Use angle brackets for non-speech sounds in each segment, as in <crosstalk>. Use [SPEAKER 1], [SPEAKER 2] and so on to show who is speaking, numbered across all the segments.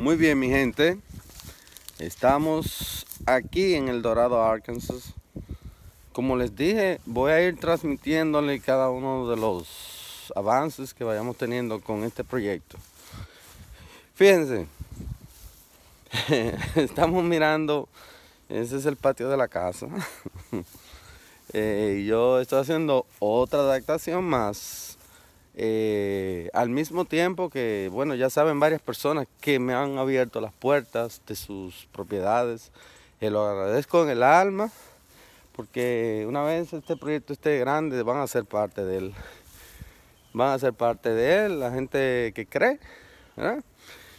[SPEAKER 1] Muy bien, mi gente. Estamos aquí en el Dorado, Arkansas. Como les dije, voy a ir transmitiéndole cada uno de los avances que vayamos teniendo con este proyecto. Fíjense, <laughs> estamos mirando, ese es el patio de la casa. <laughs> Eh, yo estoy haciendo otra adaptación más eh, al mismo tiempo que, bueno, ya saben varias personas que me han abierto las puertas de sus propiedades. y lo agradezco en el alma porque una vez este proyecto esté grande van a ser parte de él. Van a ser parte de él, la gente que cree,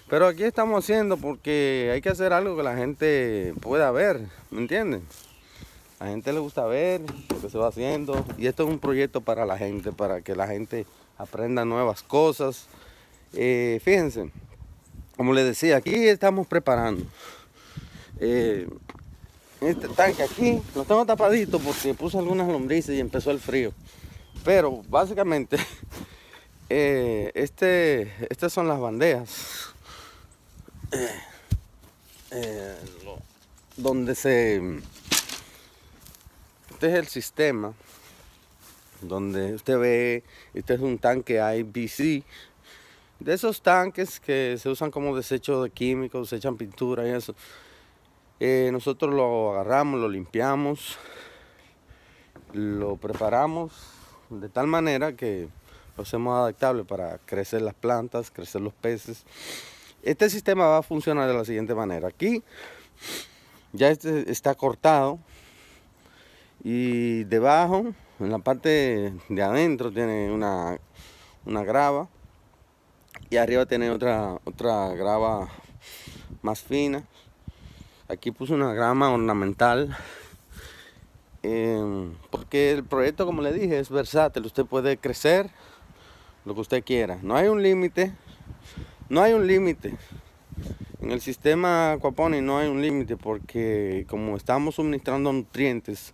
[SPEAKER 1] Pero aquí estamos haciendo porque hay que hacer algo que la gente pueda ver, ¿me entienden? A la gente le gusta ver lo que se va haciendo y esto es un proyecto para la gente, para que la gente aprendan nuevas cosas. Eh, fíjense, como les decía, aquí estamos preparando. Eh, este tanque aquí lo tengo tapadito porque puse algunas lombrices y empezó el frío. Pero básicamente, <laughs> eh, este, estas son las bandejas. donde se... Este es el sistema donde usted ve, este es un tanque IBC, de esos tanques que se usan como desecho de químicos, se echan pintura y eso. Eh, nosotros lo agarramos, lo limpiamos, lo preparamos de tal manera que lo hacemos adaptable para crecer las plantas, crecer los peces. Este sistema va a funcionar de la siguiente manera. Aquí ya este está cortado y debajo en la parte de adentro tiene una, una grava y arriba tiene otra, otra grava más fina. Aquí puse una grama ornamental em, porque el proyecto, como le dije, es versátil. Usted puede crecer lo que usted quiera. No hay un límite. No hay un límite. En el sistema Aquaponics no hay un límite porque como estamos suministrando nutrientes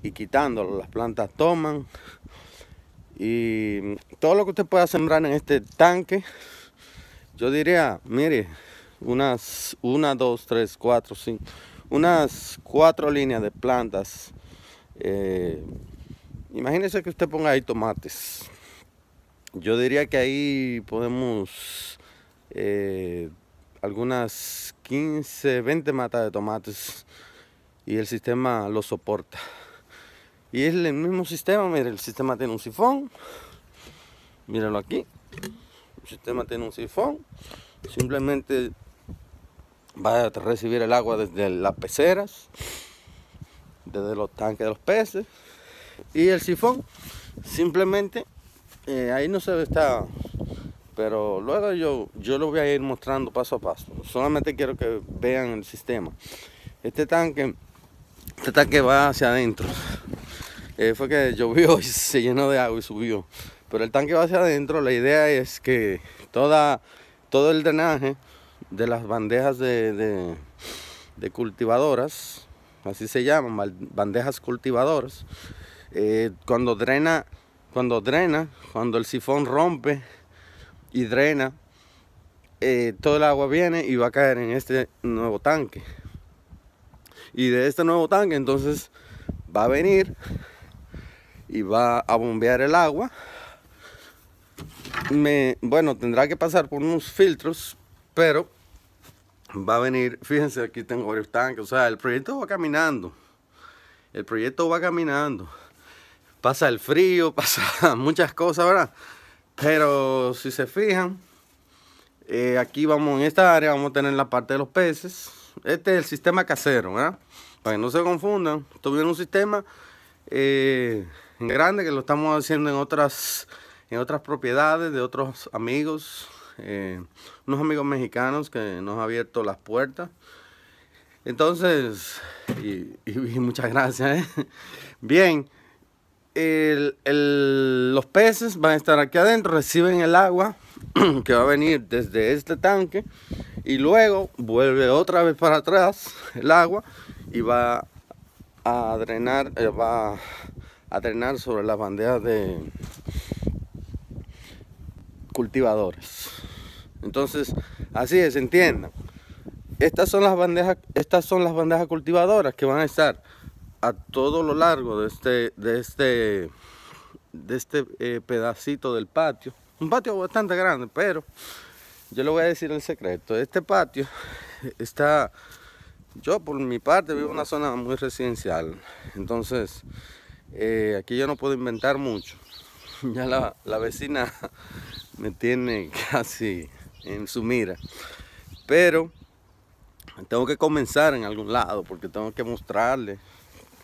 [SPEAKER 1] y quitándolo, las plantas toman y todo lo que usted pueda sembrar en este tanque, yo diría, mire, unas una, dos, tres, cuatro, cinco, unas cuatro líneas de plantas. Eh, imagínese que usted ponga ahí tomates. Yo diría que ahí podemos eh, algunas 15, 20 matas de tomates y el sistema lo soporta. Y es el mismo sistema, mire, el sistema tiene un sifón, mírenlo aquí, el sistema tiene un sifón, simplemente va a recibir el agua desde las peceras, desde los tanques de los peces, y el sifón simplemente eh, ahí no se está pero luego yo, yo lo voy a ir mostrando paso a paso. Solamente quiero que vean el sistema. Este tanque, este tanque va hacia adentro. Eh, fue que llovió y <laughs> se llenó de agua y subió. Pero el tanque va hacia adentro. La idea es que toda, todo el drenaje de las bandejas de, cultivadoras, así se llaman, bandejas cultivadoras, eh, cuando drena, cuando drena, cuando el sifón rompe y drena, eh, todo el agua viene y va a caer en este nuevo tanque. Y de este nuevo tanque entonces va a venir y va a bombear el agua. Me, bueno, tendrá que pasar por unos filtros, pero va a venir, fíjense, aquí tengo varios tanques, o sea, el proyecto va caminando. El proyecto va caminando. Pasa el frío, <laughs> pasa muchas cosas, ¿verdad? Pero si se fijan, eh, aquí vamos en esta área, vamos a tener la parte de los peces. Este es el sistema casero, ¿verdad? Para que no se confundan. Esto viene un sistema eh, grande que lo estamos haciendo en otras, en otras propiedades de otros amigos, eh, unos amigos mexicanos que nos han abierto las puertas. Entonces, y, y muchas gracias. <laughs> Bien, los peces van a estar aquí adentro, reciben el agua <clears throat> que va a venir desde este tanque y luego vuelve otra vez para atrás el agua y va a drenar, eh, va a drenar sobre las bandejas de cultivadores. Entonces, así es, entiendan. estas son las bandejas, estas son las bandejas cultivadoras que van a estar a todo lo largo de este, de este, de este eh, pedacito del patio. Un patio bastante grande, pero yo le voy a decir el secreto. Este patio está, yo por mi parte vivo en una zona muy residencial, entonces eh, aquí yo no puedo inventar mucho. <laughs> Ya la, la vecina <laughs> me tiene <laughs> casi en su mira, pero tengo que comenzar en algún lado porque tengo que mostrarle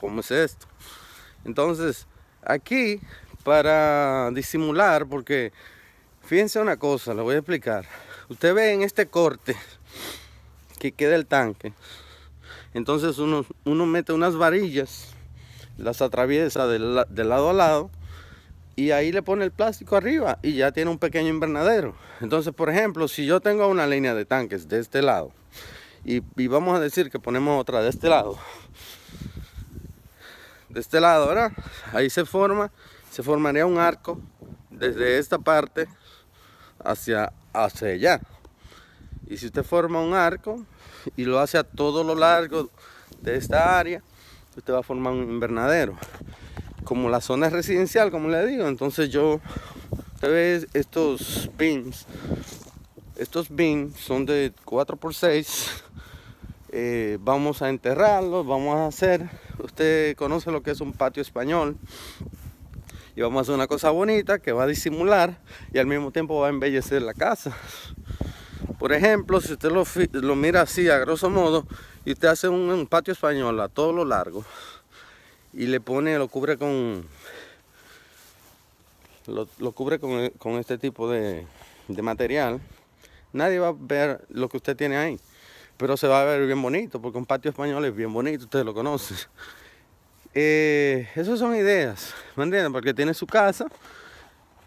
[SPEAKER 1] cómo es esto. Entonces, aquí para disimular, porque fíjense una cosa, le voy a explicar. Usted ve en este corte que queda el tanque. Entonces uno, uno mete unas varillas, las atraviesa de, lado a lado y ahí le pone el plástico arriba y ya tiene un pequeño invernadero. Entonces, por ejemplo, si yo tengo una línea de tanques de este lado y vamos a decir que ponemos otra de este lado, de este lado, ¿verdad? Ahí se forma, se formaría un arco desde esta parte hacia, hacia allá. Y si usted forma un arco y lo hace a todo lo largo de esta área, usted va a formar un invernadero. Como la zona es residencial, como le digo, entonces yo, usted ve estos pins, estos bins son de 4x6, eh, vamos a enterrarlos, vamos a hacer, usted conoce lo que es un patio español, y vamos a hacer una cosa bonita que va a disimular y al mismo tiempo va a embellecer la casa. Por ejemplo, si usted lo, mira así a grosso modo y usted hace un, patio español a todo lo largo y le pone, lo cubre con lo, cubre con, este tipo de, de material, nadie va a ver lo que usted tiene ahí pero se va a ver bien bonito, porque un patio español es bien bonito, ustedes lo conocen. Eh, esas son ideas, ¿me? Porque tiene su casa,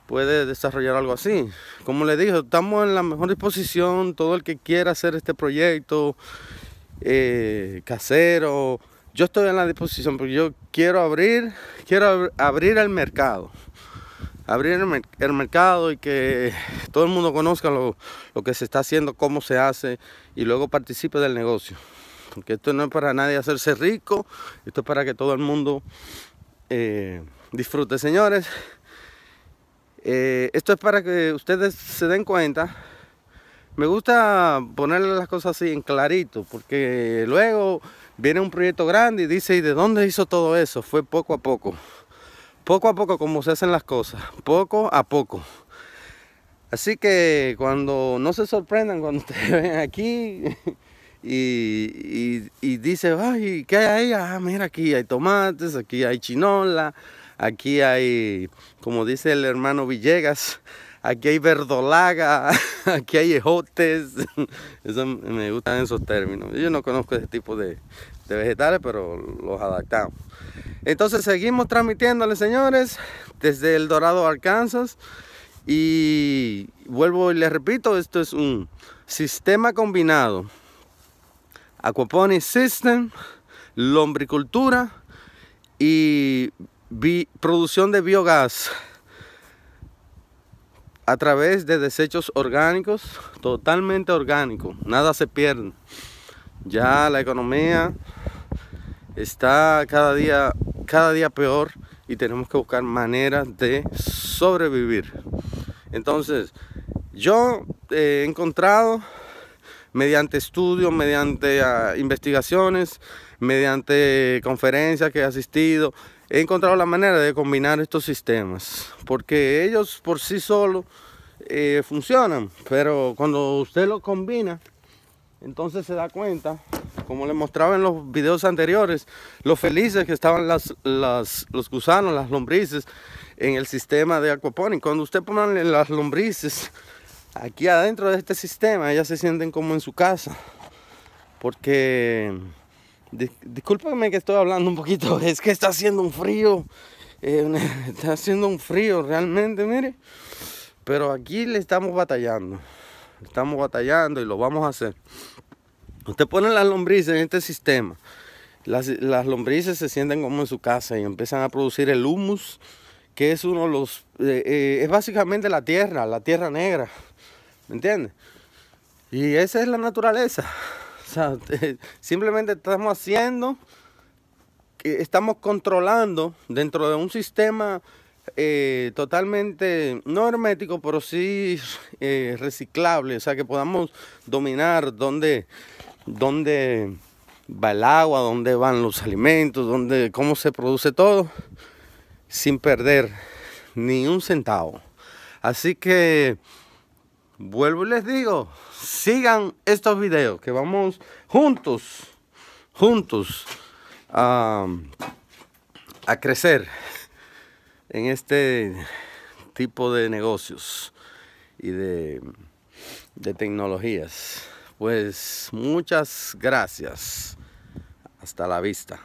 [SPEAKER 1] puede desarrollar algo así. Como le dije, estamos en la mejor disposición, todo el que quiera hacer este proyecto eh, casero, yo estoy en la disposición, porque yo quiero abrir, quiero abrir el mercado. Abrir el, mercado y que todo el mundo conozca lo, lo que se está haciendo, cómo se hace y luego participe del negocio porque esto no es para nadie hacerse rico, esto es para que todo el mundo eh, disfrute. Señores, eh, esto es para que ustedes se den cuenta. Me gusta ponerle las cosas así en clarito, porque luego viene un proyecto grande y dice, ¿y de dónde hizo todo eso? Fue poco a poco. Poco a poco como se hacen las cosas, poco a poco. Así que cuando no se sorprendan cuando <laughs> te ven aquí y, dice, ay, ¿qué hay? Ah, mira, aquí hay tomates, aquí hay chinola, aquí hay, como dice el hermano Villegas, aquí hay verdolaga, <laughs> aquí hay ejotes. <laughs> Me gustan esos términos. Yo no conozco ese tipo de, de vegetales, pero los adaptamos. Entonces seguimos transmitiéndole, señores, desde El Dorado, Arkansas. Y vuelvo y les repito, esto es un sistema combinado aquaponics system, lombricultura y producción de biogás a través de desechos orgánicos, totalmente orgánicos, nada se pierde. Ya la economía está cada día, cada día peor y tenemos que buscar maneras de sobrevivir. Entonces, yo he encontrado mediante estudios, mediante ah, investigaciones, mediante conferencias que he asistido, he encontrado la manera de combinar estos sistemas, porque ellos por sí solos eh, funcionan, pero cuando usted los combina, entonces se da cuenta, como les mostraba en los videos anteriores, lo felices que estaban las, los gusanos, las lombrices en el sistema de aquaponics. Cuando usted pone las lombrices aquí adentro de este sistema ellas se sienten como en su casa. Porque, discúlpame que estoy hablando un poquito, <laughs> es que está haciendo un frío. Eh, <laughs> está haciendo un frío realmente, mire. Pero aquí le estamos batallando. Estamos batallando y lo vamos a hacer. Usted pone las lombrices en este sistema. Las, lombrices se sienten como en su casa y empiezan a producir el humus, que es uno de los... Eh, eh, es básicamente la tierra, la tierra negra. ¿Me entiendes? Y esa es la naturaleza. O sea, <laughs> simplemente estamos haciendo, estamos controlando dentro de un sistema eh, totalmente, no hermético, pero sí eh, reciclable, o sea, que podamos dominar dónde, dónde va el agua, dónde van los alimentos, dónde, cómo se produce todo, sin perder ni un centavo. Así que, vuelvo y les digo, sigan estos videos, que vamos juntos, juntos a, a crecer en este tipo de negocios y de, de tecnologías. Pues muchas gracias. Hasta la vista.